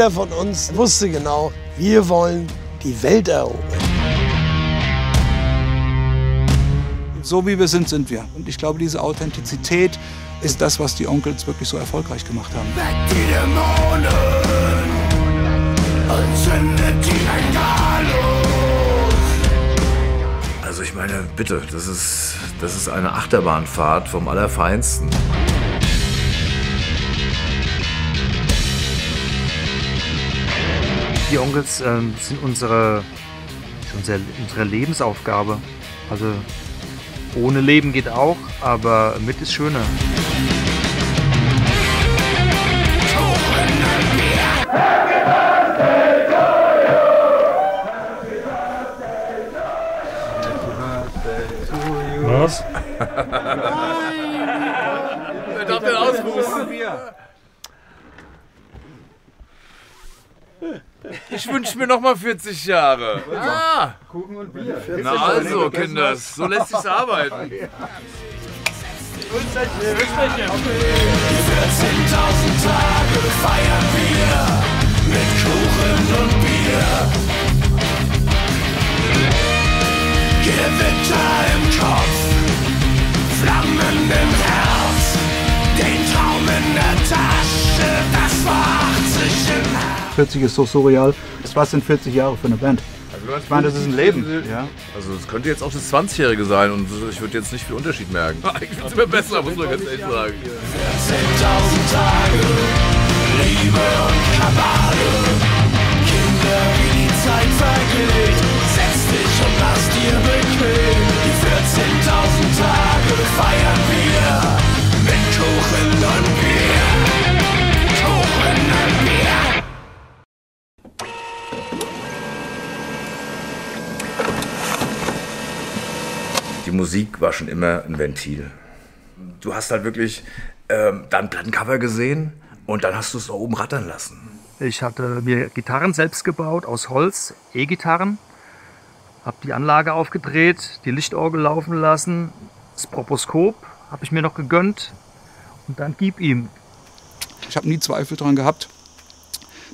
jeder von uns wusste genau, wir wollen die Welt erobern. So wie wir sind, sind wir. Und ich glaube, diese Authentizität ist das, was die Onkels wirklich so erfolgreich gemacht haben. Weg die Dämonen und zündet die Bengalos. Also ich meine, bitte, das ist, das ist eine Achterbahnfahrt vom Allerfeinsten. Die Onkels ähm, sind unsere, unsere, unsere Lebensaufgabe. Also ohne Leben geht auch, aber mit ist schöner. Was? Wer darf denn ausrufen? Ich wünsche mir noch mal 40 Jahre. Ah. Kuchen und Bier. Na also, Kinders, so lässt sich's arbeiten. 14.000 Tage feiern wir mit Kuchen und Bier. Gewitter im Kopf, Flammen im Herz, 40 ist so surreal. Was sind 40 Jahre für eine Band? Ich meine, das ist ein Leben. Ja. Also es könnte jetzt auch das 20-Jährige sein und ich würde jetzt nicht viel Unterschied merken. Ich finde es immer besser, muss man ganz ehrlich sagen. 14.000 Tage, Liebe und Kabale, Kinder, wie die Zeit vergeht, setz dich und mach's dir bequem. Die 14.000 Tage feiern wir mit Kuchen und Bier. Kuchen und Bier. Die Musik war schon immer ein Ventil. Du hast halt wirklich ähm, dann Plattencover gesehen und dann hast du es da oben rattern lassen. Ich hatte mir Gitarren selbst gebaut aus Holz, E-Gitarren. Hab die Anlage aufgedreht, die Lichtorgel laufen lassen, das Proposkop habe ich mir noch gegönnt und dann gib ihm. Ich habe nie Zweifel daran gehabt,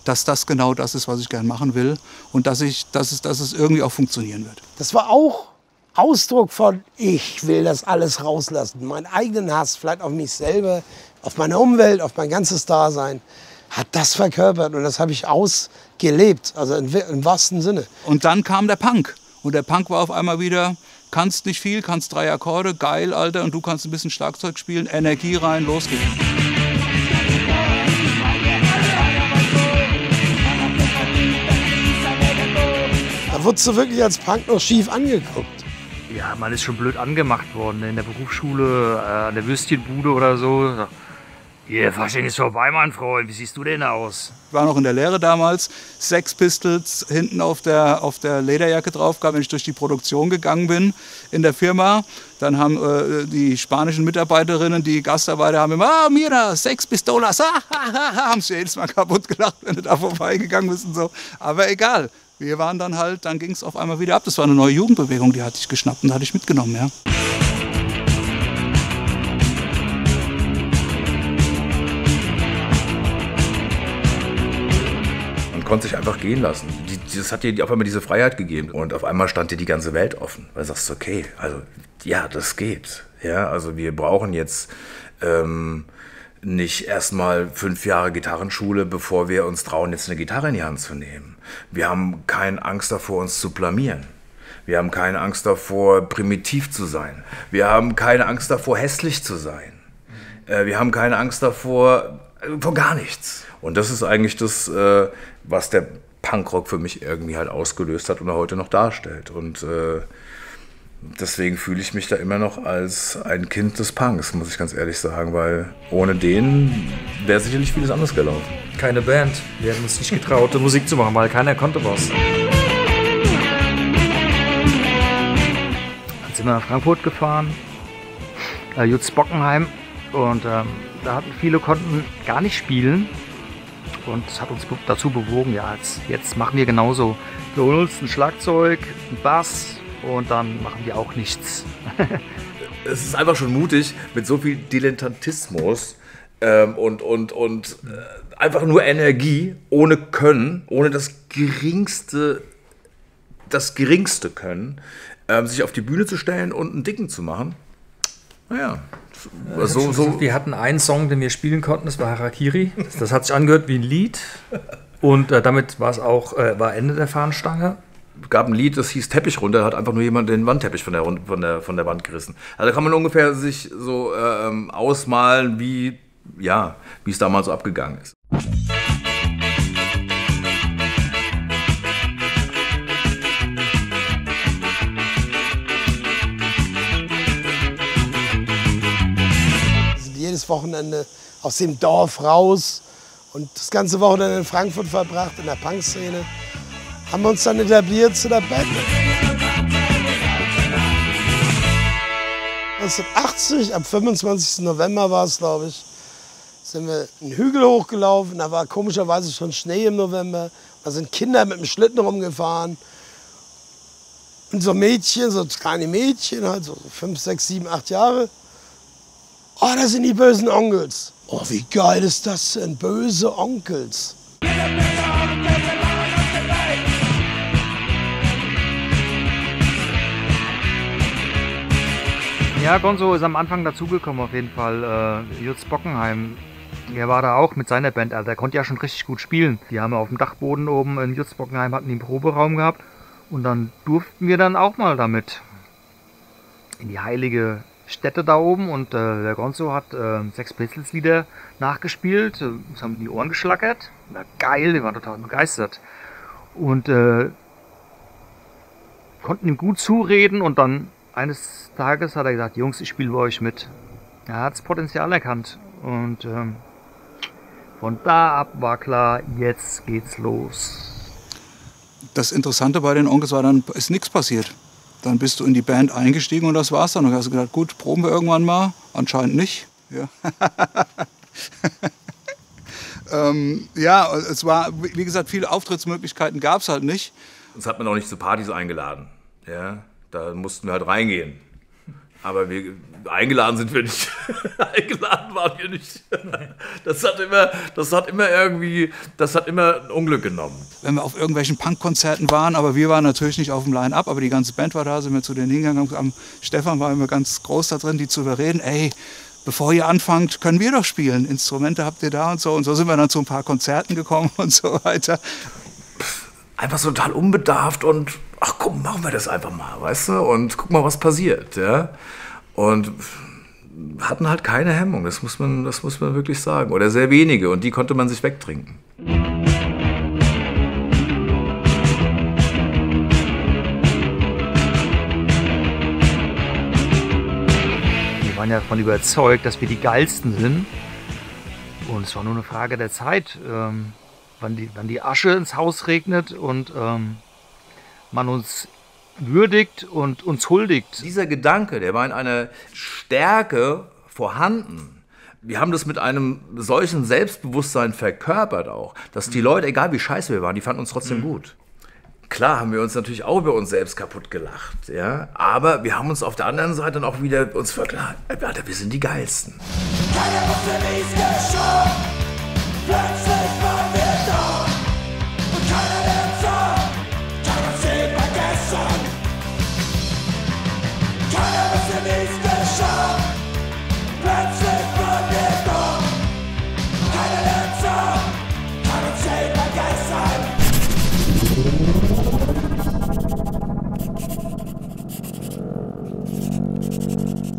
dass das genau das ist, was ich gerne machen will und dass, ich, dass, es, dass es irgendwie auch funktionieren wird. Das war auch Ausdruck von, ich will das alles rauslassen. Meinen eigenen Hass, vielleicht auf mich selber, auf meine Umwelt, auf mein ganzes Dasein, hat das verkörpert und das habe ich ausgelebt, also im, im wahrsten Sinne. Und dann kam der Punk. Und der Punk war auf einmal wieder, kannst nicht viel, kannst drei Akkorde, geil, Alter, und du kannst ein bisschen Schlagzeug spielen, Energie rein, los geht's. Da wurdest du wirklich als Punk noch schief angeguckt. Ja, man ist schon blöd angemacht worden in der Berufsschule, äh, an der Würstchenbude oder so. Hier, Fasching ist vorbei, mein Freund. Wie siehst du denn aus? Ich war noch in der Lehre damals, Sex Pistols hinten auf der, auf der Lederjacke drauf gehabt, wenn ich durch die Produktion gegangen bin in der Firma. Dann haben äh, die spanischen Mitarbeiterinnen, die Gastarbeiter, haben immer, ah, mira, Sex Pistolas, ah, ha, ha, haben sie jedes Mal kaputt gelacht, wenn du da vorbeigegangen bist und so. Aber egal, wir waren dann halt, dann ging es auf einmal wieder ab. Das war eine neue Jugendbewegung, die hatte ich geschnappt und hatte ich mitgenommen, ja. Konnte sich einfach gehen lassen. Die, das hat dir auf einmal diese Freiheit gegeben. Und auf einmal stand dir die ganze Welt offen. Weil du sagst, okay, also ja, das geht. Ja, also wir brauchen jetzt ähm, nicht erstmal fünf Jahre Gitarrenschule, bevor wir uns trauen, jetzt eine Gitarre in die Hand zu nehmen. Wir haben keine Angst davor, uns zu blamieren. Wir haben keine Angst davor, primitiv zu sein. Wir haben keine Angst davor, hässlich zu sein. Äh, wir haben keine Angst davor, äh, vor gar nichts. Und das ist eigentlich das, äh, was der Punkrock für mich irgendwie halt ausgelöst hat und er heute noch darstellt. Und äh, deswegen fühle ich mich da immer noch als ein Kind des Punks, muss ich ganz ehrlich sagen, weil ohne den wäre sicherlich vieles anders gelaufen. Keine Band. Wir hätten uns nicht getraut, Musik zu machen, weil keiner konnte was. Dann sind wir nach Frankfurt gefahren, äh, Jutz Bockenheim. Und ähm, da hatten viele konnten gar nicht spielen. Und das hat uns dazu bewogen, ja, jetzt, machen wir genauso. Wir holen uns ein Schlagzeug, einen Bass und dann machen wir auch nichts. Es ist einfach schon mutig, mit so viel Dilettantismus äh, ähm, und, und, und äh, einfach nur Energie, ohne Können, ohne das geringste, das geringste Können, ähm, sich auf die Bühne zu stellen und einen Dicken zu machen. Naja, so, so, Wir hatten einen Song, den wir spielen konnten, das war Harakiri. Das, das hat sich angehört wie ein Lied. Und äh, damit war es auch äh, war Ende der Fahnenstange. gab ein Lied, das hieß Teppich runter, hat einfach nur jemand den Wandteppich von der, von der, von der Wand gerissen. Also da kann man ungefähr sich so ähm, ausmalen, wie ja, wie es damals so abgegangen ist. Wir jedes Wochenende aus dem Dorf raus und das ganze Wochenende in Frankfurt verbracht, in der Punkszene. Haben uns dann etabliert zu der Band. 1980, am 25. November war es, glaube ich, sind wir einen Hügel hochgelaufen. Da war komischerweise schon Schnee im November. Da sind Kinder mit dem Schlitten rumgefahren. Und so Mädchen, so kleine Mädchen, halt so fünf, sechs, sieben, acht Jahre. Oh, das sind die bösen Onkels. Oh, wie geil ist das denn? Böse Onkels. Ja, Gonzo ist am Anfang dazugekommen auf jeden Fall. Äh, Jutz Bockenheim, er war da auch mit seiner Band. Also der konnte ja schon richtig gut spielen. Die haben auf dem Dachboden oben in Jutz Bockenheim hatten die einen Proberaum gehabt. Und dann durften wir dann auch mal damit in die heilige Stätte da oben. Und äh, der Gonzo hat äh, Sex Pistols Lieder nachgespielt. Äh, Das haben die Ohren geschlackert. Na geil, die waren total begeistert. Und äh, konnten ihm gut zureden und dann eines Tages hat er gesagt, Jungs, ich spiele bei euch mit. Er hat das Potenzial erkannt und ähm, von da ab war klar, jetzt geht's los. Das Interessante bei den Onkels war, dann ist nichts passiert. Dann bist du in die Band eingestiegen und das war's dann. Und hast du gedacht, gut, proben wir irgendwann mal. Anscheinend nicht. Ja, ähm, ja es war, wie gesagt, viele Auftrittsmöglichkeiten gab es halt nicht. Uns hat man auch nicht zu Partys eingeladen. Ja, da mussten wir halt reingehen. Aber wir, eingeladen sind wir nicht. eingeladen waren wir nicht. Das hat immer, das hat immer irgendwie, das hat immer ein Unglück genommen. wenn wir auf irgendwelchen Punkkonzerten waren, aber wir waren natürlich nicht auf dem Line-Up, aber die ganze Band war da, sind wir zu denen hingegangen. Am Stefan war immer ganz groß da drin, die zu überreden, ey, bevor ihr anfangt, können wir doch spielen. Instrumente habt ihr da und so. Und so sind wir dann zu ein paar Konzerten gekommen und so weiter. Einfach so total unbedarft und ach komm, machen wir das einfach mal, weißt du? Und guck mal, was passiert, ja? Und hatten halt keine Hemmung, das muss man, das muss man wirklich sagen. Oder sehr wenige und die konnte man sich wegtrinken. Wir waren ja davon überzeugt, dass wir die geilsten sind. Und es war nur eine Frage der Zeit, ähm, wann, die, wann die Asche ins Haus regnet und ähm, man uns würdigt und uns huldigt. Dieser Gedanke, der war in einer Stärke vorhanden. Wir haben das mit einem solchen Selbstbewusstsein verkörpert auch, dass die Leute, egal wie scheiße wir waren, die fanden uns trotzdem gut. Klar haben wir uns natürlich auch über uns selbst kaputt gelacht, ja, aber wir haben uns auf der anderen Seite dann auch wieder uns verklagt, Alter, wir sind die geilsten. Geschah. Plötzlich show.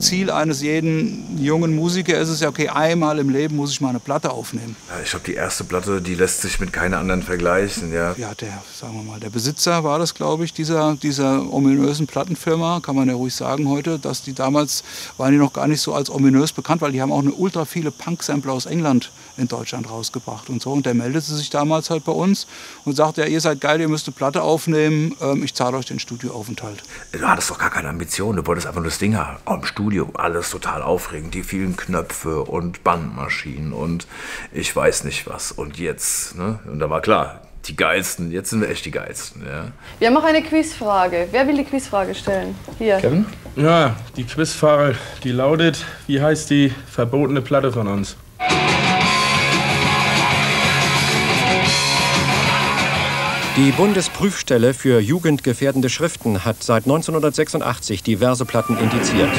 Ziel eines jeden jungen Musikers ist es ja, okay, einmal im Leben muss ich mal eine Platte aufnehmen. Ja, ich glaube, die erste Platte, die lässt sich mit keiner anderen vergleichen, ja. Ja, der, sagen wir mal, der Besitzer war das, glaube ich, dieser, dieser ominösen Plattenfirma, kann man ja ruhig sagen heute, dass die damals, waren die noch gar nicht so als ominös bekannt, weil die haben auch eine ultra viele Punk-Sampler aus England in Deutschland rausgebracht und so. Und der meldete sich damals halt bei uns und sagte, ja, ihr seid geil, ihr müsst eine Platte aufnehmen, ähm, ich zahle euch den Studioaufenthalt. Du hattest doch gar keine Ambition, du wolltest einfach nur das Ding haben. Im Studio, alles total aufregend, die vielen Knöpfe und Bandmaschinen und ich weiß nicht was. Und jetzt, ne? Und da war klar, die geilsten, jetzt sind wir echt die geilsten, ja. Wir haben auch eine Quizfrage. Wer will die Quizfrage stellen? Hier. Kevin? Ja, die Quizfrage, die lautet, wie heißt die verbotene Platte von uns? Die Bundesprüfstelle für jugendgefährdende Schriften hat seit 1986 diverse Platten indiziert.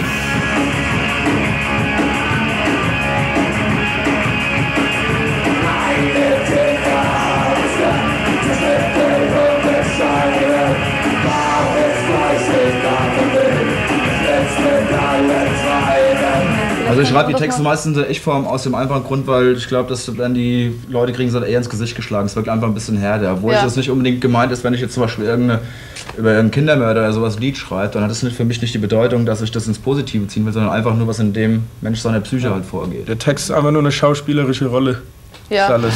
Also ich schreibe die Texte meistens in der Ich-Form aus dem einfachen Grund, weil ich glaube, dass wenn die Leute kriegen es dann eher ins Gesicht geschlagen. Es wirkt einfach ein bisschen härter. Obwohl Ja. das nicht unbedingt gemeint ist, wenn ich jetzt zum Beispiel irgendeine, über einen Kindermörder oder sowas ein Lied schreibe, dann hat das nicht für mich nicht die Bedeutung, dass ich das ins Positive ziehen will, sondern einfach nur, was in dem Mensch seiner Psyche halt vorgeht. Der Text ist einfach nur eine schauspielerische Rolle. Ja. Ist alles.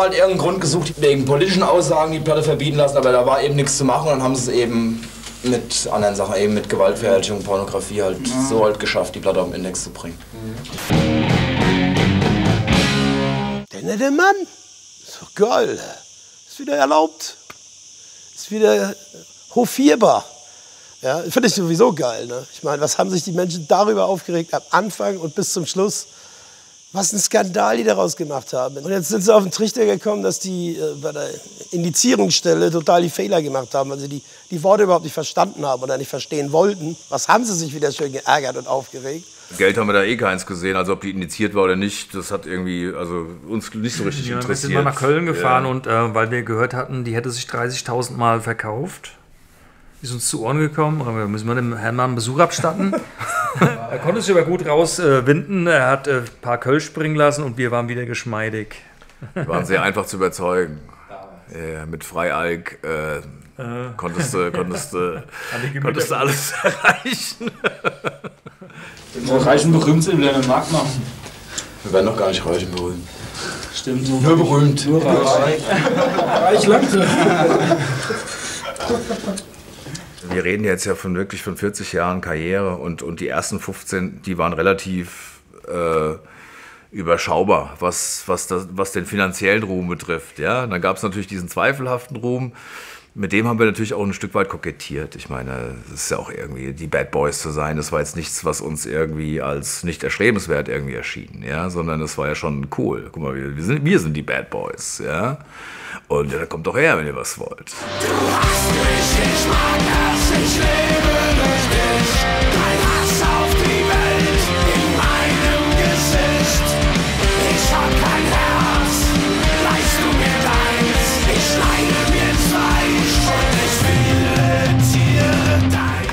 Haben halt irgendeinen Grund gesucht, wegen politischen Aussagen die Platte verbieten lassen, aber da war eben nichts zu machen und dann haben sie es eben mit anderen Sachen, eben mit Gewaltverherrlichung, Pornografie halt so halt geschafft, die Platte auf den Index zu bringen. Der nette Mann. Ist doch geil. Ist wieder erlaubt. Ist wieder hofierbar. Ja, finde ich sowieso geil. Ne? Ich meine, was haben sich die Menschen darüber aufgeregt am Anfang und bis zum Schluss? Was ein Skandal die daraus gemacht haben. Und jetzt sind sie auf den Trichter gekommen, dass die äh, bei der Indizierungsstelle total die Fehler gemacht haben, weil sie die, die Worte überhaupt nicht verstanden haben oder nicht verstehen wollten. Was haben sie sich wieder schön geärgert und aufgeregt? Geld haben wir da eh keins gesehen, also ob die indiziert war oder nicht, das hat irgendwie also uns nicht so richtig Ja, wir interessiert. sind mal nach Köln gefahren Ja. und äh, weil wir gehört hatten, die hätte sich 30.000 Mal verkauft. Ist uns zu Ohren gekommen, wir müssen wir dem Herrn mal einen Besuch abstatten. er konnte sich aber gut rauswinden. er hat äh, ein paar Kölsch springen lassen und wir waren wieder geschmeidig. Die waren sehr einfach zu überzeugen. Ja, mit Freialk äh, konntest du, konntest, du- konntest du alles erreichen. Wir reich und berühmt sind, einen Markt machen. Wir werden noch gar nicht reich und berühmt. Stimmt. Nur berühmt. Nur reich. reich langte. Wir reden jetzt ja von wirklich von 40 Jahren Karriere und, und die ersten 15, die waren relativ äh, überschaubar, was, was, das, was den finanziellen Ruhm betrifft. Ja? Dann gab es natürlich diesen zweifelhaften Ruhm. Mit dem haben wir natürlich auch ein Stück weit kokettiert. Ich meine, es ist ja auch irgendwie die Bad Boys zu sein. Das war jetzt nichts, was uns irgendwie als nicht erstrebenswert irgendwie erschien, ja, sondern das war ja schon cool. Guck mal, wir, sind, wir sind die Bad Boys, ja. Und ja, kommt doch her, wenn ihr was wollt. Mag es, du mir deins. Ich schneide mir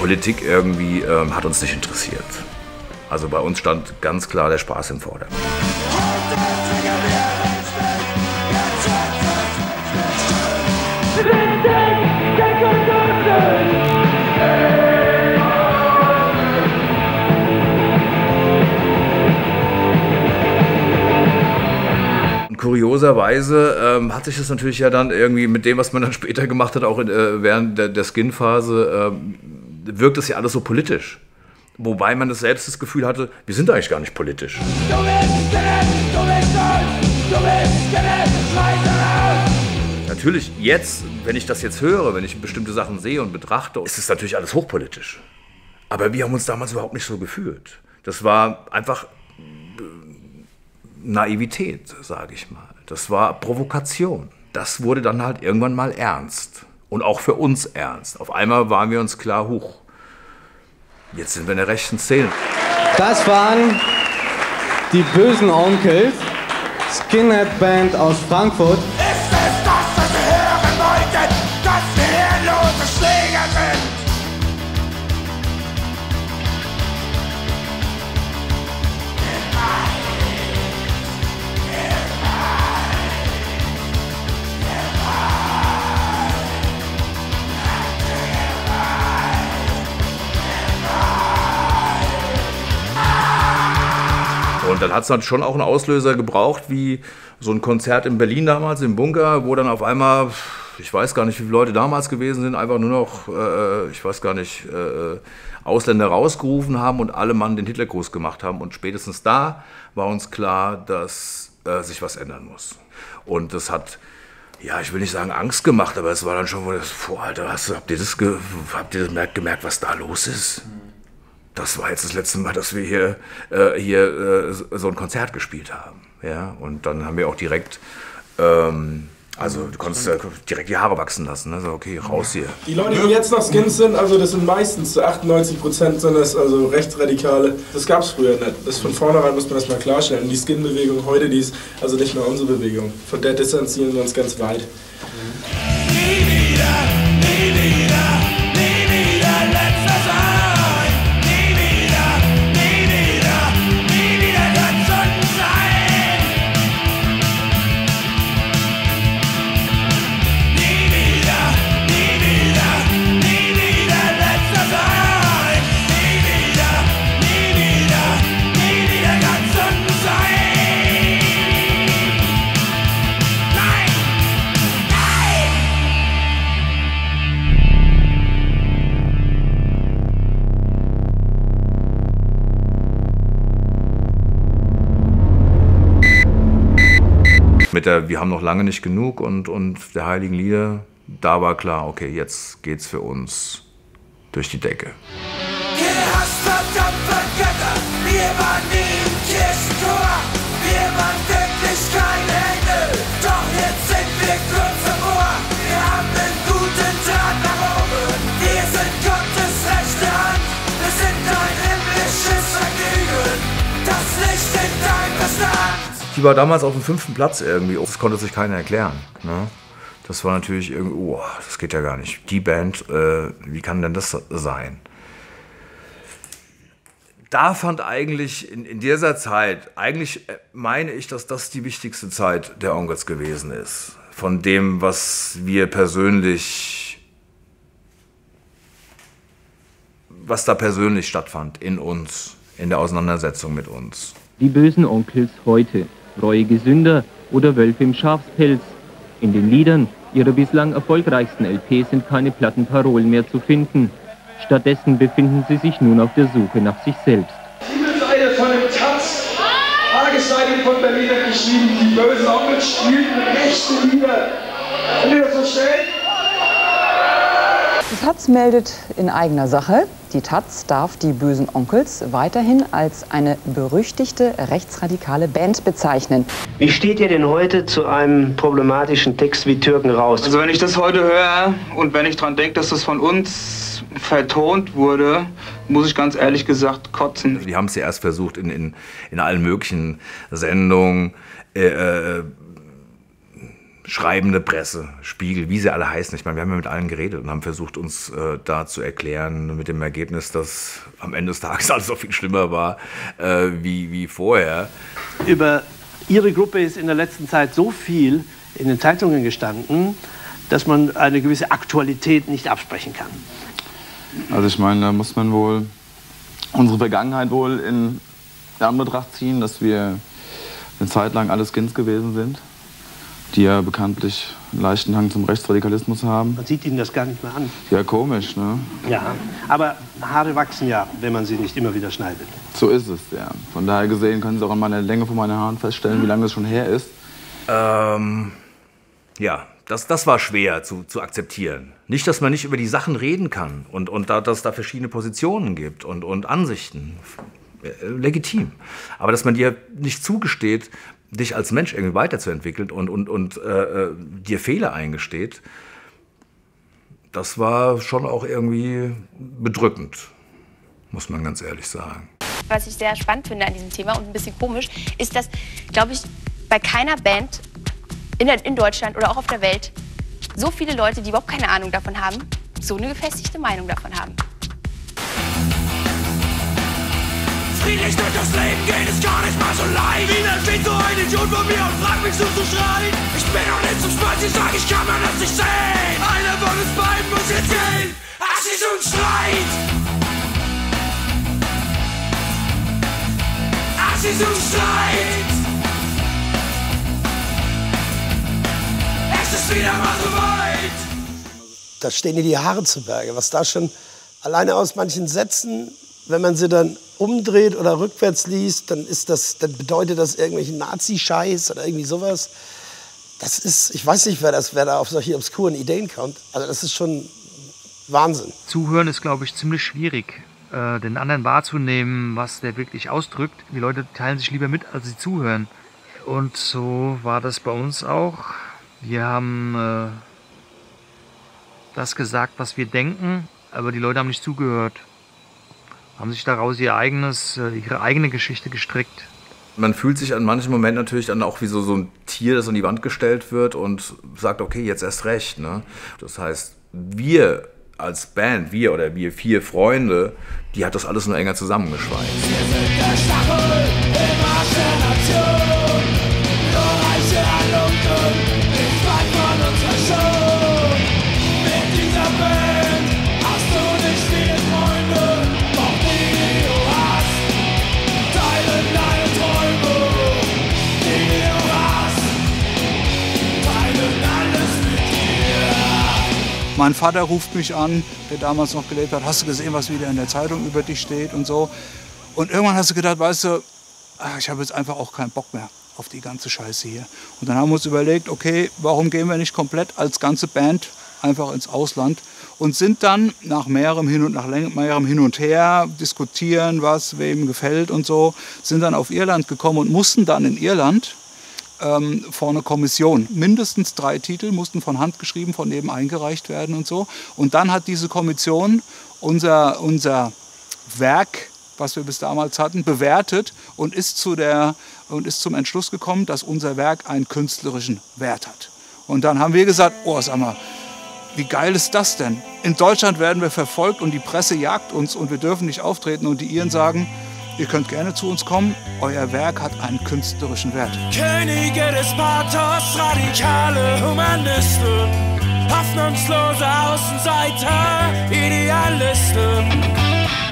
Politik irgendwie ähm, hat uns nicht interessiert. Also bei uns stand ganz klar der Spaß im Vordergrund. Kurioserweise ähm, hat sich das natürlich ja dann irgendwie mit dem, was man dann später gemacht hat, auch in, äh, während der, der Skin-Phase, ähm, wirkt das ja alles so politisch. Wobei man das selbst das Gefühl hatte, wir sind eigentlich gar nicht politisch. Du bist gerettet, du bist stolz, du bist gerettet, schmeiß raus. Natürlich, jetzt, wenn ich das jetzt höre, wenn ich bestimmte Sachen sehe und betrachte, ist es natürlich alles hochpolitisch. Aber wir haben uns damals überhaupt nicht so gefühlt. Das war einfach äh, Naivität, sage ich mal. Das war Provokation. Das wurde dann halt irgendwann mal ernst. Und auch für uns ernst. Auf einmal waren wir uns klar, huch, jetzt sind wir in der rechten Szene. Das waren die bösen Onkels, Skinhead-Band aus Frankfurt. Und dann hat es dann schon auch einen Auslöser gebraucht, wie so ein Konzert in Berlin damals im Bunker, wo dann auf einmal, ich weiß gar nicht, wie viele Leute damals gewesen sind, einfach nur noch, äh, ich weiß gar nicht, äh, Ausländer rausgerufen haben und alle Mann den Hitlergruß gemacht haben. Und spätestens da war uns klar, dass äh, sich was ändern muss. Und das hat, ja, ich will nicht sagen Angst gemacht, aber es war dann schon, wo das, boah, Alter, hast habt ihr das, ge, habt ihr das gemerkt, was da los ist? Das war jetzt das letzte Mal, dass wir hier, äh, hier äh, so ein Konzert gespielt haben. Ja? Und dann haben wir auch direkt, ähm, also du konntest ja direkt die Haare wachsen lassen. Ne? So, okay, raus hier. Die Leute, die jetzt noch Skins sind, also das sind meistens zu 98 Prozent sind das also Rechtsradikale. Das gab es früher nicht. Das von vornherein muss man das mal klarstellen. Die Skin-Bewegung heute, die ist also nicht mehr unsere Bewegung. Von der distanzieren wir uns ganz weit. Mit der Wir haben noch lange nicht genug und, und der Heiligen Lieder, da war klar, okay, jetzt geht's für uns durch die Decke. Gehasst verdammte Götter, wir waren Die war damals auf dem fünften Platz irgendwie. Das konnte sich keiner erklären. Ne? Das war natürlich irgendwie, oh, das geht ja gar nicht. Die Band, äh, wie kann denn das sein? Da fand eigentlich in, in dieser Zeit, eigentlich äh, meine ich, dass das die wichtigste Zeit der Onkels gewesen ist. Von dem, was wir persönlich, was da persönlich stattfand in uns, in der Auseinandersetzung mit uns. Die bösen Onkels heute, reuige Sünder oder Wölfe im Schafspelz. In den Liedern ihrer bislang erfolgreichsten LP sind keine Plattenparolen mehr zu finden. Stattdessen befinden sie sich nun auf der Suche nach sich selbst. Titelseite von dem Taz, Tagesseite von Berlin geschrieben, die bösen Onkels spielten rechte Lieder. Könnt ihr das verstehen? Die Taz meldet in eigener Sache, die Taz darf die bösen Onkels weiterhin als eine berüchtigte rechtsradikale Band bezeichnen. Wie steht ihr denn heute zu einem problematischen Text wie Türken raus? Also wenn ich das heute höre und wenn ich dran denke, dass das von uns vertont wurde, muss ich ganz ehrlich gesagt kotzen. Die haben es ja erst versucht in, in, in allen möglichen Sendungen, äh, äh, schreibende Presse, Spiegel, wie sie alle heißen. Ich meine, wir haben ja mit allen geredet und haben versucht, uns äh, da zu erklären, mit dem Ergebnis, dass am Ende des Tages alles so viel schlimmer war äh, wie, wie vorher. Über Ihre Gruppe ist in der letzten Zeit so viel in den Zeitungen gestanden, dass man eine gewisse Aktualität nicht absprechen kann. Also ich meine, da muss man wohl unsere Vergangenheit wohl in Anbetracht ziehen, dass wir eine Zeit lang alles Skins gewesen sind, die ja bekanntlich einen leichten Hang zum Rechtsradikalismus haben. Man sieht Ihnen das gar nicht mehr an. Ja, komisch, ne? Ja, aber Haare wachsen ja, wenn man sie nicht immer wieder schneidet. So ist es, ja. Von daher gesehen können Sie auch an meiner Länge von meinen Haaren feststellen, wie lange es schon her ist. Ähm, ja, das, das war schwer zu, zu akzeptieren. Nicht, dass man nicht über die Sachen reden kann und, und da, dass es da verschiedene Positionen gibt und, und Ansichten. Äh, legitim. Aber dass man dir nicht zugesteht, dich als Mensch irgendwie weiterzuentwickeln und, und, und äh, äh, dir Fehler eingesteht, das war schon auch irgendwie bedrückend, muss man ganz ehrlich sagen. Was ich sehr spannend finde an diesem Thema und ein bisschen komisch, ist, dass, glaube ich, bei keiner Band in, in Deutschland oder auch auf der Welt so viele Leute, die überhaupt keine Ahnung davon haben, so eine gefestigte Meinung davon haben. Friedlich durch das Leben geht es gar nicht mal so leicht. Wieder steht so Idiot vor mir und fragt mich so zu schreien. Ich bin noch nicht zum Spaß, ich sag, ich kann mir das nicht sehen. Einer von uns beiden muss jetzt gehen. Assis und Streit. Assis und Streit. Es ist wieder mal so weit. Da stehen dir die Haare zu Berge. Was da schon alleine aus manchen Sätzen, wenn man sie dann umdreht oder rückwärts liest, dann, ist das, dann bedeutet das irgendwelchen Nazi-Scheiß oder irgendwie sowas. Das ist, ich weiß nicht, wer, das, wer da auf solche obskuren Ideen kommt. Also das ist schon Wahnsinn. Zuhören ist, glaube ich, ziemlich schwierig. äh, den anderen wahrzunehmen, was der wirklich ausdrückt. Die Leute teilen sich lieber mit, als sie zuhören. Und so war das bei uns auch. Wir haben äh, das gesagt, was wir denken, aber die Leute haben nicht zugehört. Haben sich daraus ihr eigenes, äh, ihre eigene Geschichte gestrickt. Man fühlt sich an manchen Momenten natürlich dann auch wie so, so ein Tier, das an die Wand gestellt wird und sagt, okay, jetzt erst recht. Ne? Das heißt, wir als Band, wir oder wir vier Freunde, die hat das alles nur enger zusammengeschweißt. Der Stachel im Arsch der Nation. Mein Vater ruft mich an, der damals noch gelebt hat. Hast du gesehen, was wieder in der Zeitung über dich steht und so? Und irgendwann hast du gedacht, weißt du, ah, ich habe jetzt einfach auch keinen Bock mehr auf die ganze Scheiße hier. Und dann haben wir uns überlegt, okay, warum gehen wir nicht komplett als ganze Band einfach ins Ausland und sind dann nach mehrerem Hin und nach mehrerem Hin und Her diskutieren, was wem gefällt und so, sind dann auf Irland gekommen und mussten dann in Irland ähm, vor eine Kommission. Mindestens drei Titel mussten von Hand geschrieben, von neben eingereicht werden und so. Und dann hat diese Kommission unser, unser Werk, was wir bis damals hatten, bewertet und ist, zu der, und ist zum Entschluss gekommen, dass unser Werk einen künstlerischen Wert hat. Und dann haben wir gesagt, oh, sag mal, wie geil ist das denn? In Deutschland werden wir verfolgt und die Presse jagt uns und wir dürfen nicht auftreten und die Iren sagen, ihr könnt gerne zu uns kommen, euer Werk hat einen künstlerischen Wert. Könige des Pathos, radikale Humanisten, hoffnungslose Außenseiter, Idealisten.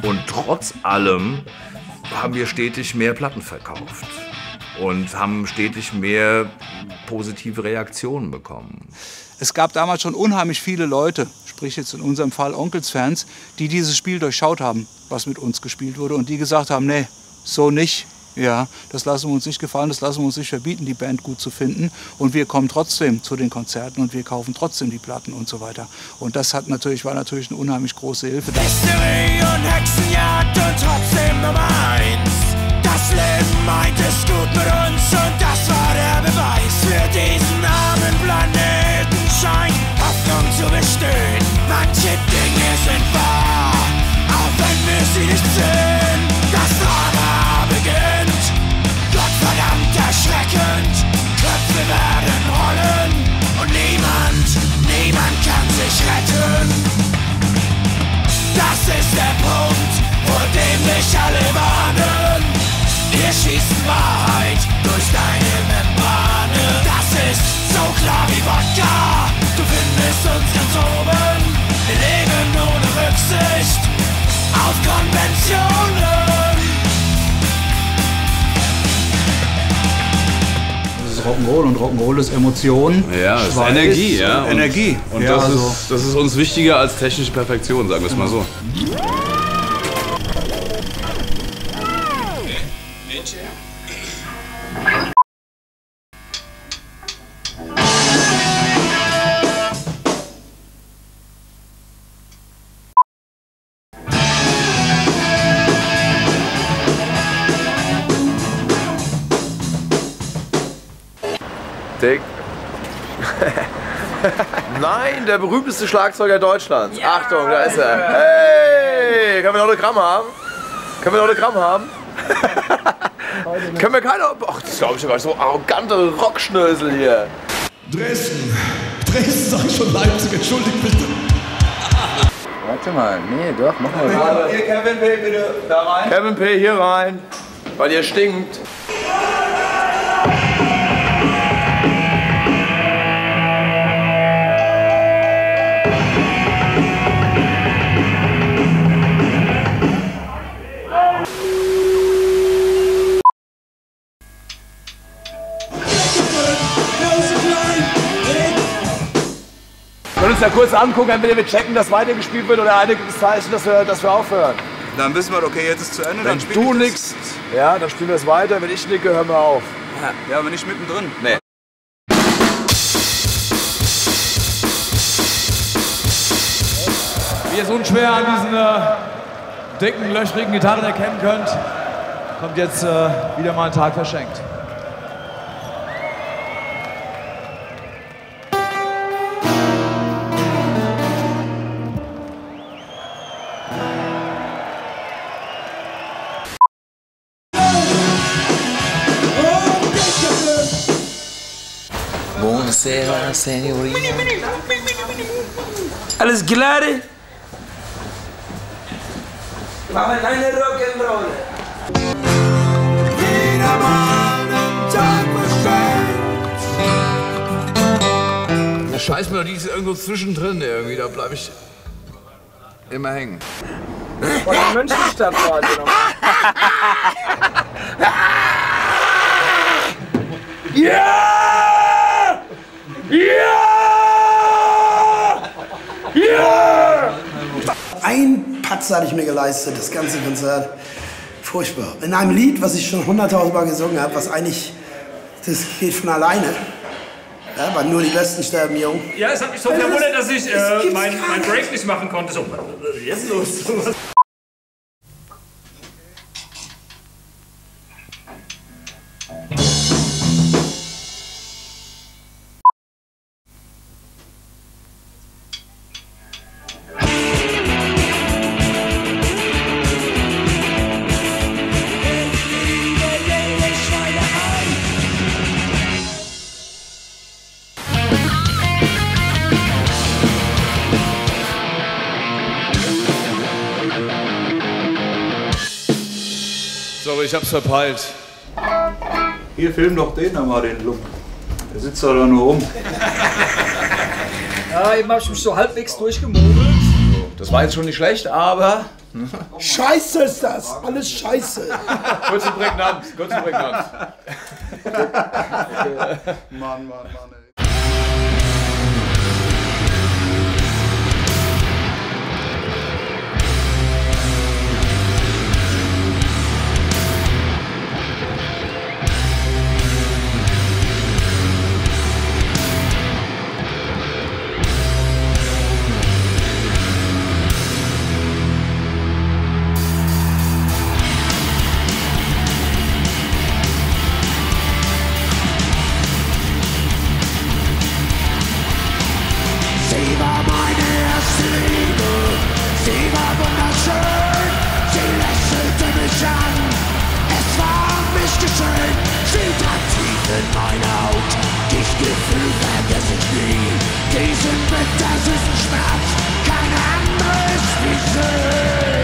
Und trotz allem haben wir stetig mehr Platten verkauft und haben stetig mehr positive Reaktionen bekommen. Es gab damals schon unheimlich viele Leute, sprich jetzt in unserem Fall Onkelsfans, die dieses Spiel durchschaut haben, was mit uns gespielt wurde und die gesagt haben, nee, so nicht. Ja, das lassen wir uns nicht gefallen, das lassen wir uns nicht verbieten, die Band gut zu finden. Und wir kommen trotzdem zu den Konzerten und wir kaufen trotzdem die Platten und so weiter. Und das hat natürlich, war natürlich eine unheimlich große Hilfe. Hysterie und Hexenjagd und trotzdem Nummer eins. Das Leben meint es gut mit uns und das war der Beweis für diesen armen Planeten scheint Hoffnung zu bestehen. Manche Dinge sind wahr, auch wenn wir sie nicht sehen. Das Drama beginnt, Gottverdammt erschreckend. Köpfe werden rollen und niemand, niemand kann sich retten. Das ist der Punkt, vor dem dich alle warnen. Wir schießen Wahrheit durch deine Membrane. Das ist so klar wie Wodka. Du findest uns ganz oben. Wir leben ohne Rücksicht auf Konventionen. Das ist Rock'n'Roll und Rock'n'Roll ist Emotion. Ja, das ist Energie, ja. und Und- Energie. Und ja, das, also, ist, das ist uns wichtiger als technische Perfektion, sagen wir es mal so. Dick. Nein, der berühmteste Schlagzeuger Deutschlands. Achtung, da ist er. Hey, können wir ein Autogramm haben? Können wir ein Autogramm haben? können wir keine. Ach, das glaube ich sogar so arrogante Rockschnösel hier. Dresden. Dresden sag ich schon Leipzig, entschuldigt bitte. Warte mal, nee, doch, mach mal. Hier, Kevin P., bitte da rein. Kevin P. hier rein, weil ihr stinkt. Uns ja kurz angucken, entweder wir checken, dass weitergespielt wird oder eine gutes Zeichen, dass wir, dass wir aufhören. Dann wissen wir, okay, jetzt ist zu Ende. Wenn dann spiel du nix, ja, dann spielen wir es weiter. Wenn ich nicke, hören wir auf. Das. Ja, aber nicht mittendrin. Nee. Mir ist unschwer an diesen, äh, dicken, löchrigen Gitarren erkennen könnt, kommt jetzt äh, wieder mal ein Tag verschenkt. Buonasera, signorina. Alles klar? Machen eine Rock'n'Roll. Eine Scheißmelodie ist irgendwo zwischendrin irgendwie, da bleibe ich immer hängen. Oder Münsterstadt quasi noch. Ja! Ja! Ja! Ein Patzer hatte ich mir geleistet, das ganze Konzert. Furchtbar. In einem Lied, was ich schon hunderttausendmal gesungen habe, was eigentlich, das geht von alleine. Ja, weil nur die Besten sterben jung. Ja, es hat mich so verwundert, das- dass ich äh, mein, mein nicht. Break nicht machen konnte. So, jetzt los? Ich hab's verpeilt. Hier, film doch den da mal, den Lump. Der sitzt da nur rum. Ja, eben hab ich mich so halbwegs durchgemogelt. Das war jetzt schon nicht schlecht, aber. Scheiße ist das, alles scheiße. kurz und prägnant, kurz und prägnant. Mann, Mann, Mann, ey. In meine Haut, dies Gefühl vergesse ich nie, diesen bittersüßen Schmerz, keine andere ist wie sie.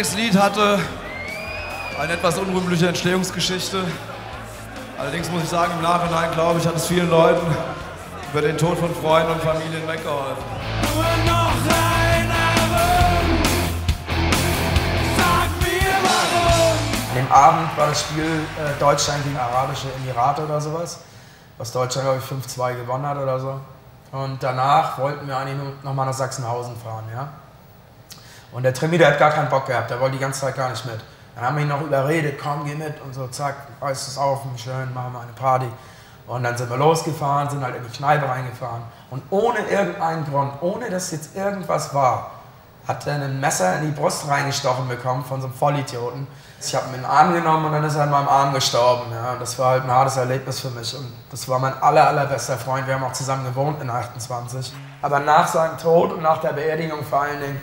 Alex Lied hatte eine etwas unrühmliche Entstehungsgeschichte. Allerdings muss ich sagen, im Nachhinein glaube ich, hat es vielen Leuten über den Tod von Freunden und Familien weggeholfen. Nur noch ein Abend. Sag mir warum. An dem Abend war das Spiel äh, Deutschland gegen Arabische Emirate oder sowas, was Deutschland, glaube ich, 5-2 gewonnen hat oder so. Und danach wollten wir eigentlich nur noch mal nach Sachsenhausen fahren, ja. Und der Trimi, der hat gar keinen Bock gehabt, der wollte die ganze Zeit gar nicht mit. Dann haben wir ihn noch überredet, komm, geh mit und so, zack, reißt es auf, schön, machen wir eine Party. Und dann sind wir losgefahren, sind halt in die Kneipe reingefahren. Und ohne irgendeinen Grund, ohne dass jetzt irgendwas war, hat er ein Messer in die Brust reingestochen bekommen von so einem Vollidioten. Ich habe ihn in den Arm genommen und dann ist er in meinem Arm gestorben. Ja. Das war halt ein hartes Erlebnis für mich. Und das war mein aller, allerbester Freund. Wir haben auch zusammen gewohnt in 28. Aber nach seinem Tod und nach der Beerdigung vor allen Dingen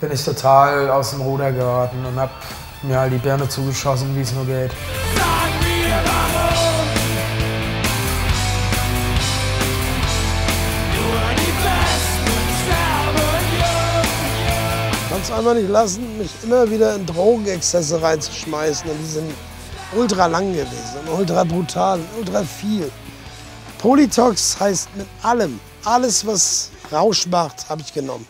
bin ich total aus dem Ruder geraten und habe mir halt die Birne zugeschossen, wie es nur geht. kann es einfach nicht lassen, mich immer wieder in Drogenexzesse reinzuschmeißen. Und die sind ultra lang gewesen ultra brutal, ultra viel. Polytox heißt mit allem, alles was Rausch macht, habe ich genommen.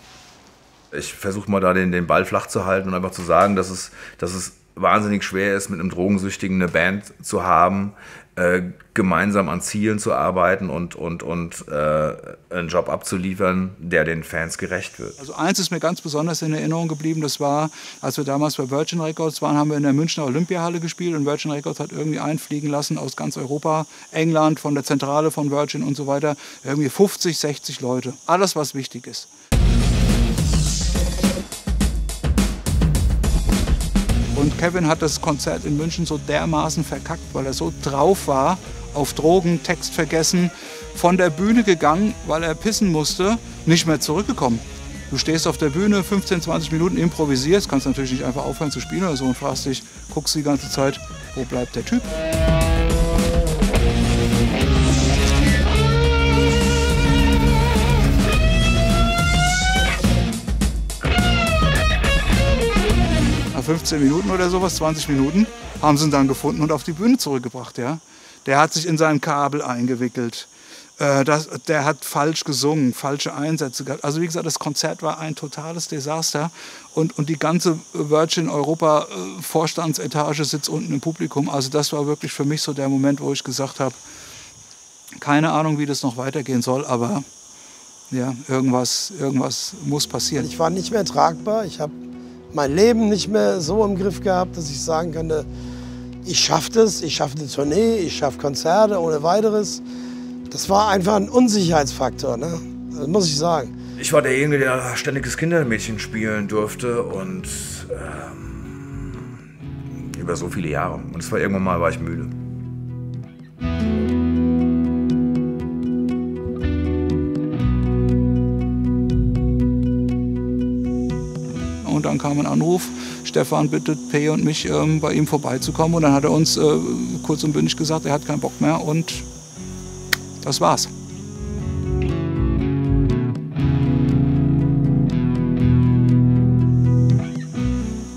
Ich versuche mal da den, den Ball flach zu halten und einfach zu sagen, dass es, dass es wahnsinnig schwer ist, mit einem Drogensüchtigen eine Band zu haben, äh, gemeinsam an Zielen zu arbeiten und, und, und äh, einen Job abzuliefern, der den Fans gerecht wird. Also eins ist mir ganz besonders in Erinnerung geblieben, das war, als wir damals bei Virgin Records waren, haben wir in der Münchner Olympiahalle gespielt und Virgin Records hat irgendwie einfliegen lassen aus ganz Europa, England, von der Zentrale von Virgin und so weiter, irgendwie 50, 60 Leute. Alles, was wichtig ist. Und Kevin hat das Konzert in München so dermaßen verkackt, weil er so drauf war, auf Drogen, Text vergessen, von der Bühne gegangen, weil er pissen musste, nicht mehr zurückgekommen. Du stehst auf der Bühne, 15, 20 Minuten improvisierst, kannst natürlich nicht einfach aufhören zu spielen oder so und fragst dich, guckst die ganze Zeit, wo bleibt der Typ? 15 Minuten oder sowas, 20 Minuten, haben sie ihn dann gefunden und auf die Bühne zurückgebracht. Ja? Der hat sich in sein Kabel eingewickelt. Äh, das, der hat falsch gesungen, falsche Einsätze gehabt. Also wie gesagt, das Konzert war ein totales Desaster. Und, und die ganze Virgin Europa äh, Vorstandsetage sitzt unten im Publikum. Also das war wirklich für mich so der Moment, wo ich gesagt habe, keine Ahnung, wie das noch weitergehen soll, aber ja, irgendwas, irgendwas muss passieren. Ich war nicht mehr tragbar. Ich habe mein Leben nicht mehr so im Griff gehabt, dass ich sagen könnte, ich schaffe das, ich schaffe eine Tournee, ich schaffe Konzerte ohne weiteres. Das war einfach ein Unsicherheitsfaktor, ne? das muss ich sagen. Ich war derjenige, der ständiges Kindermädchen spielen durfte und ähm, über so viele Jahre. Und es war irgendwann mal, war ich müde. Kam ein Anruf, Stefan bittet P und mich, ähm, bei ihm vorbeizukommen. Und dann hat er uns äh, kurz und bündig gesagt, er hat keinen Bock mehr und das war's.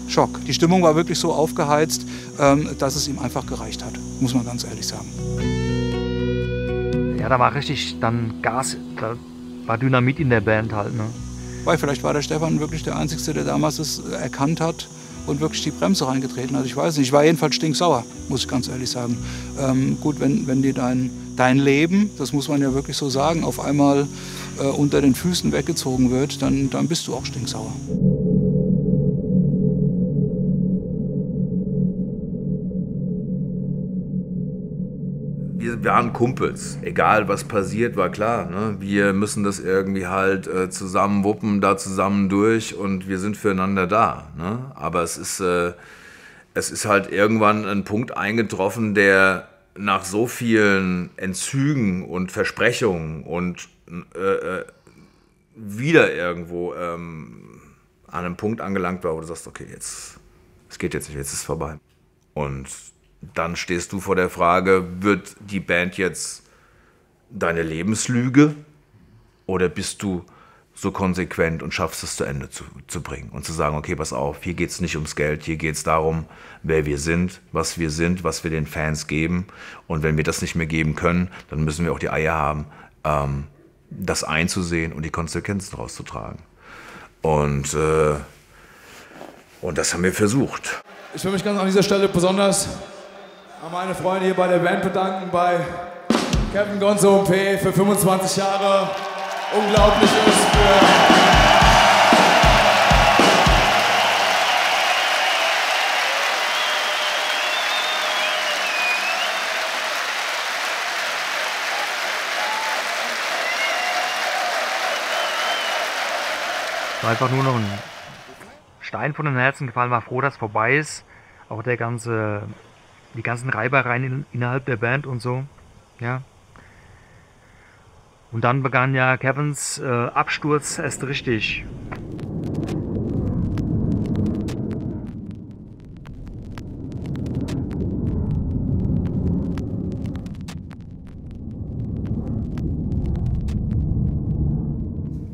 Schock. Die Stimmung war wirklich so aufgeheizt, ähm, dass es ihm einfach gereicht hat, muss man ganz ehrlich sagen. Ja, da war richtig dann Gas, da war Dynamit in der Band halt. Ne? Weil vielleicht war der Stefan wirklich der Einzige, der damals es erkannt hat und wirklich die Bremse reingetreten hat. Ich weiß nicht, ich war jedenfalls stinksauer, muss ich ganz ehrlich sagen. Ähm, gut, wenn, wenn dir dein, dein Leben, das muss man ja wirklich so sagen, auf einmal äh, unter den Füßen weggezogen wird, dann, dann bist du auch stinksauer. Wir waren Kumpels. Egal was passiert, war klar. Ne? Wir müssen das irgendwie halt äh, zusammen wuppen, da zusammen durch und wir sind füreinander da. Ne? Aber es ist, äh, es ist halt irgendwann ein Punkt eingetroffen, der nach so vielen Entzügen und Versprechungen und äh, äh wieder irgendwo ähm, an einem Punkt angelangt war, wo du sagst, okay, jetzt, es geht jetzt nicht, jetzt ist es vorbei. Und dann stehst du vor der Frage, wird die Band jetzt deine Lebenslüge oder bist du so konsequent und schaffst es zu Ende zu, zu bringen und zu sagen, okay, pass auf, hier geht es nicht ums Geld, hier geht es darum, wer wir sind, was wir sind, was wir den Fans geben. Und wenn wir das nicht mehr geben können, dann müssen wir auch die Eier haben, ähm, das einzusehen und die Konsequenzen daraus zu tragen. Und, äh, und das haben wir versucht. Ich will mich ganz an dieser Stelle besonders an meine Freunde hier bei der Band bedanken, bei Kevin Gonzo und P für 25 Jahre. Unglaublich ist für einfach nur noch ein Stein von den Herzen gefallen, war froh, dass es vorbei ist. Auch der ganze, die ganzen Reibereien in, innerhalb der Band und so. Ja. Und dann begann ja Kevins äh, Absturz erst richtig.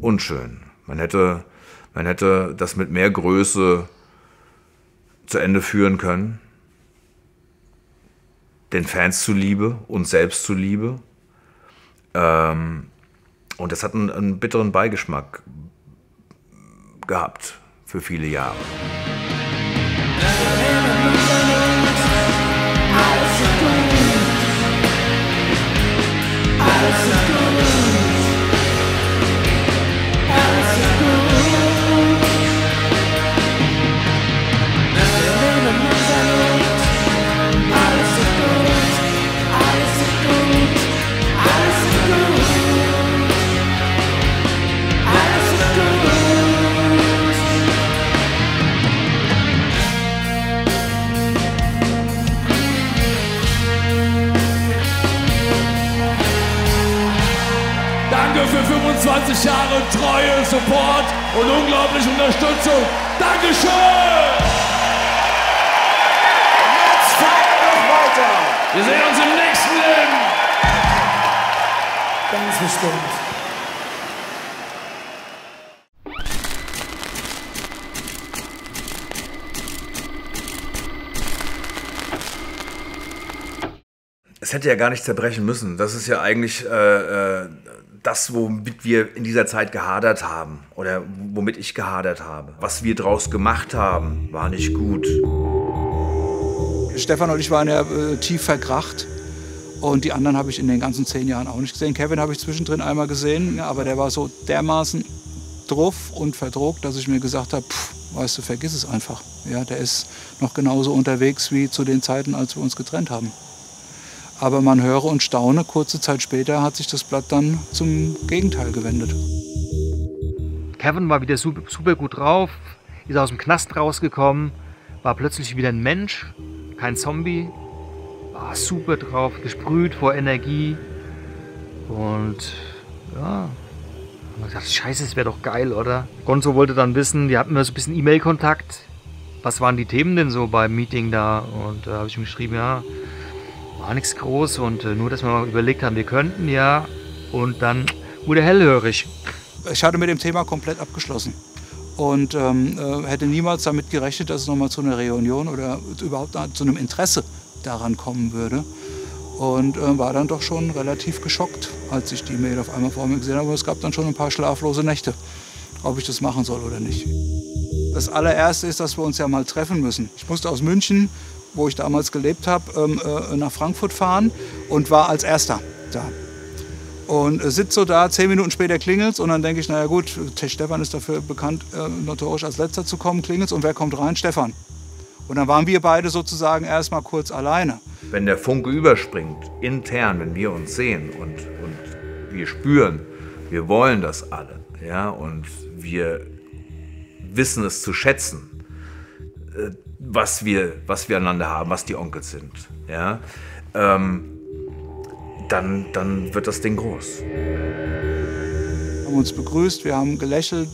Unschön. Man hätte, man hätte das mit mehr Größe zu Ende führen können. Den Fans zuliebe, uns selbst zuliebe. Ähm, und das hat einen, einen bitteren Beigeschmack gehabt für viele Jahre. Danke 25 Jahre Treue, Support und unglaubliche Unterstützung. Dankeschön! Jetzt feiern noch weiter. Wir sehen uns im nächsten Leben. Ganz bestimmt. Es hätte ja gar nicht zerbrechen müssen. Das ist ja eigentlich äh, äh, das, womit wir in dieser Zeit gehadert haben oder womit ich gehadert habe. Was wir draus gemacht haben, war nicht gut. Stefan und ich waren ja äh, tief verkracht. Und die anderen habe ich in den ganzen zehn Jahren auch nicht gesehen. Kevin habe ich zwischendrin einmal gesehen, aber der war so dermaßen druff und verdruckt, dass ich mir gesagt habe, pff, weißt du, vergiss es einfach. Ja, der ist noch genauso unterwegs wie zu den Zeiten, als wir uns getrennt haben. Aber man höre und staune, kurze Zeit später hat sich das Blatt dann zum Gegenteil gewendet. Kevin war wieder super, super gut drauf, ist aus dem Knast rausgekommen, war plötzlich wieder ein Mensch, kein Zombie, war super drauf, gesprüht vor Energie. Und ja, haben wir gesagt, scheiße, es wäre doch geil, oder? Gonzo wollte dann wissen, wir hatten immer so ein bisschen E-Mail-Kontakt. Was waren die Themen denn so beim Meeting da? Und da habe ich ihm geschrieben, ja, war nichts groß und äh, nur, dass wir mal überlegt haben, wir könnten ja. Und dann wurde hellhörig. Ich hatte mit dem Thema komplett abgeschlossen und ähm, äh, hätte niemals damit gerechnet, dass es nochmal zu einer Reunion oder überhaupt zu einem Interesse daran kommen würde. Und äh, war dann doch schon relativ geschockt, als ich die Mail auf einmal vor mir gesehen habe. Es gab dann schon ein paar schlaflose Nächte, ob ich das machen soll oder nicht. Das allererste ist, dass wir uns ja mal treffen müssen. Ich musste aus München, wo ich damals gelebt habe, ähm, äh, nach Frankfurt fahren und war als Erster da. Und äh, sitze so da, zehn Minuten später klingelt und dann denke ich, naja gut, Stefan ist dafür bekannt, äh, notorisch als Letzter zu kommen, klingelt und wer kommt rein? Stefan. Und dann waren wir beide sozusagen erstmal kurz alleine. Wenn der Funke überspringt, intern, wenn wir uns sehen und, und wir spüren, wir wollen das alle, ja, und wir wissen es zu schätzen, äh, was wir, was wir einander haben, was die Onkels sind, ja, ähm, dann, dann wird das Ding groß. Wir haben uns begrüßt, wir haben gelächelt,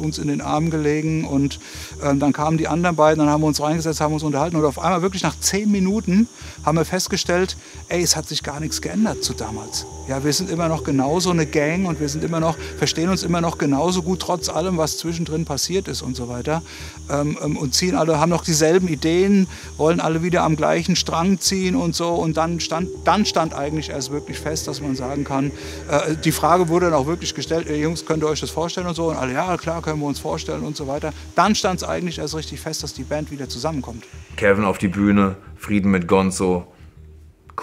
uns in den Arm gelegen und ähm, dann kamen die anderen beiden, dann haben wir uns reingesetzt, haben uns unterhalten und auf einmal wirklich nach zehn Minuten haben wir festgestellt, ey, es hat sich gar nichts geändert zu damals. Ja, wir sind immer noch genauso eine Gang und wir sind immer noch, verstehen uns immer noch genauso gut, trotz allem, was zwischendrin passiert ist und so weiter. Ähm, ähm, und ziehen alle, haben noch dieselben Ideen, wollen alle wieder am gleichen Strang ziehen und so. Und dann stand, dann stand eigentlich erst wirklich fest, dass man sagen kann, äh, die Frage wurde dann auch wirklich gestellt, ey, Jungs, könnt ihr euch das vorstellen und so? Und alle, ja, klar, können wir uns vorstellen und so weiter. Dann stand es eigentlich erst richtig fest, dass die Band wieder zusammenkommt. Kevin auf die Bühne, Frieden mit Gonzo.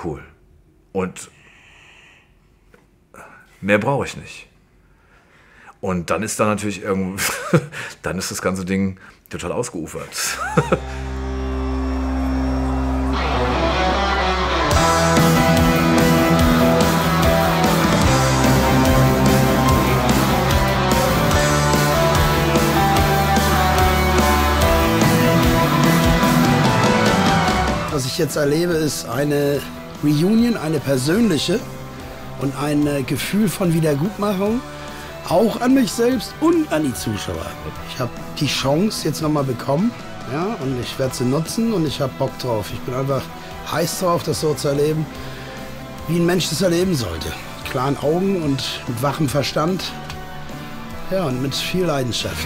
Cool. Und mehr brauche ich nicht. Und dann ist da natürlich irgendwie, dann ist das ganze Ding total ausgeufert. jetzt erlebe, ist eine Reunion, eine persönliche und ein äh, Gefühl von Wiedergutmachung, auch an mich selbst und an die Zuschauer. Ich habe die Chance jetzt nochmal bekommen ja, und ich werde sie nutzen und ich habe Bock drauf. Ich bin einfach heiß drauf, das so zu erleben, wie ein Mensch das erleben sollte. Mit klaren Augen und mit wachem Verstand ja, und mit viel Leidenschaft.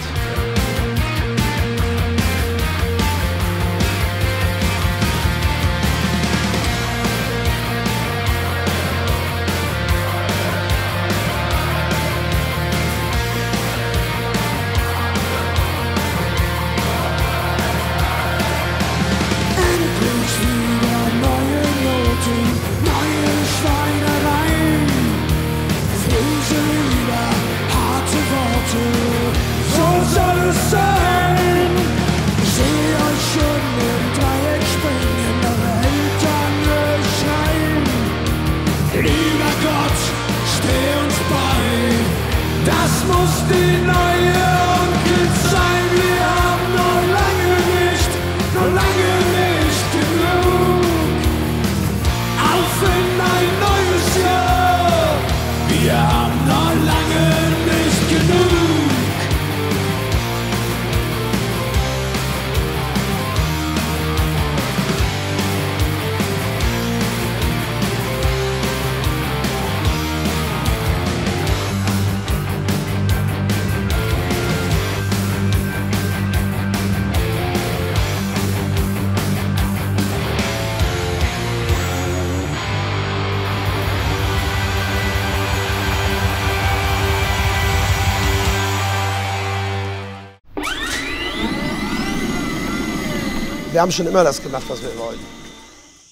Haben schon immer das gemacht, was wir wollten.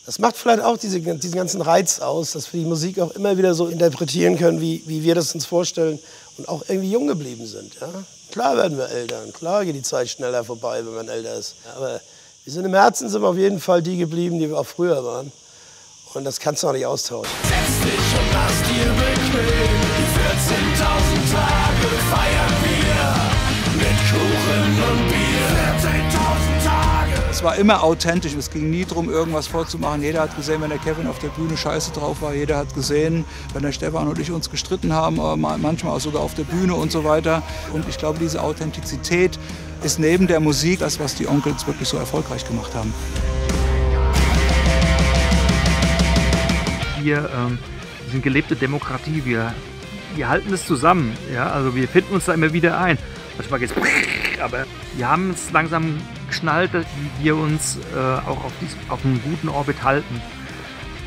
Das macht vielleicht auch diese, diesen ganzen Reiz aus, dass wir die Musik auch immer wieder so interpretieren können, wie, wie wir das uns vorstellen und auch irgendwie jung geblieben sind. Ja? Klar werden wir älter, und klar geht die Zeit schneller vorbei, wenn man älter ist. Aber wir sind im Herzen sind wir auf jeden Fall die geblieben, die wir auch früher waren. Und das kannst du auch nicht austauschen. Setz dich und mach's dir bequem. Die 14.000 Tage feiern war immer authentisch. Es ging nie darum, irgendwas vorzumachen. Jeder hat gesehen, wenn der Kevin auf der Bühne scheiße drauf war. Jeder hat gesehen, wenn der Stefan und ich uns gestritten haben, ma- manchmal auch sogar auf der Bühne und so weiter. Und ich glaube, diese Authentizität ist neben der Musik das, was die Onkels wirklich so erfolgreich gemacht haben. Wir ähm, sind gelebte Demokratie. Wir, wir halten es zusammen. Ja? Also wir finden uns da immer wieder ein. Manchmal geht's aber wir haben es langsam geschnallt, wie wir uns äh, auch auf, dies, auf einem guten Orbit halten.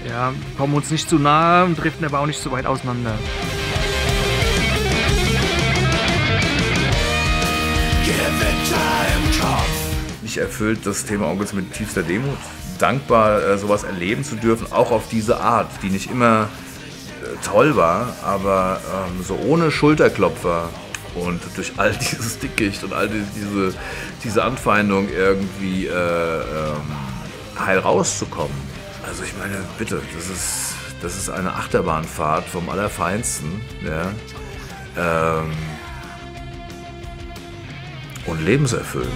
Ja, kommen uns nicht zu nahe und driften aber auch nicht zu weit auseinander. Mich erfüllt das Thema Onkels mit tiefster Demut. Dankbar, äh, sowas erleben zu dürfen, auch auf diese Art, die nicht immer äh, toll war, aber ähm, so ohne Schulterklopfer und durch all dieses Dickicht und all die- diese, diese Anfeindung irgendwie äh, ähm, heil rauszukommen. Also ich meine, bitte, das ist, das ist eine Achterbahnfahrt vom Allerfeinsten. Ja? Ähm, und lebenserfüllend.